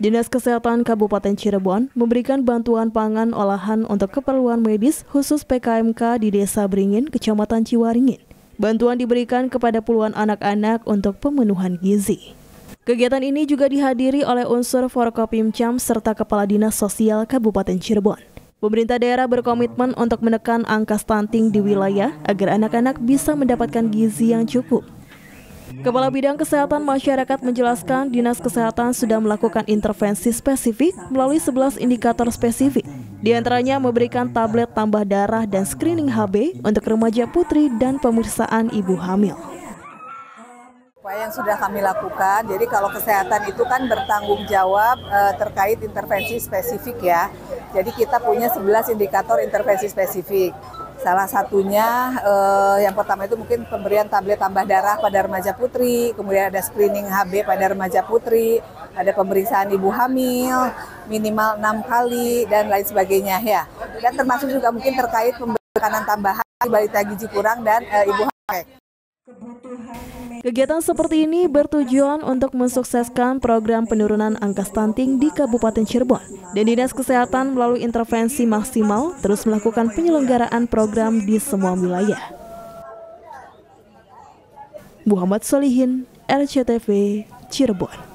Dinas Kesehatan Kabupaten Cirebon memberikan bantuan pangan olahan untuk keperluan medis khusus PKMK di Desa Beringin, Kecamatan Ciwaringin. Bantuan diberikan kepada puluhan anak-anak untuk pemenuhan gizi. Kegiatan ini juga dihadiri oleh unsur Forkopimcam serta Kepala Dinas Sosial Kabupaten Cirebon. Pemerintah daerah berkomitmen untuk menekan angka stunting di wilayah agar anak-anak bisa mendapatkan gizi yang cukup. Kepala Bidang Kesehatan Masyarakat menjelaskan Dinas Kesehatan sudah melakukan intervensi spesifik melalui 11 indikator spesifik. Di antaranya memberikan tablet tambah darah dan screening HB untuk remaja putri dan pemeriksaan ibu hamil. Apa yang sudah kami lakukan, jadi kalau kesehatan itu kan bertanggung jawab eh, terkait intervensi spesifik ya. Jadi kita punya 11 indikator intervensi spesifik. Salah satunya eh, yang pertama itu mungkin pemberian tablet tambah darah pada remaja putri, kemudian ada screening HB pada remaja putri, ada pemeriksaan ibu hamil minimal enam kali dan lain sebagainya ya. Dan termasuk juga mungkin terkait pemberian tambahan balita gizi kurang dan eh, ibu hamil. Kegiatan seperti ini bertujuan untuk mensukseskan program penurunan angka stunting di Kabupaten Cirebon. Dan Dinas Kesehatan melalui intervensi maksimal terus melakukan penyelenggaraan program di semua wilayah. Muhammad Solihin, RCTV, Cirebon.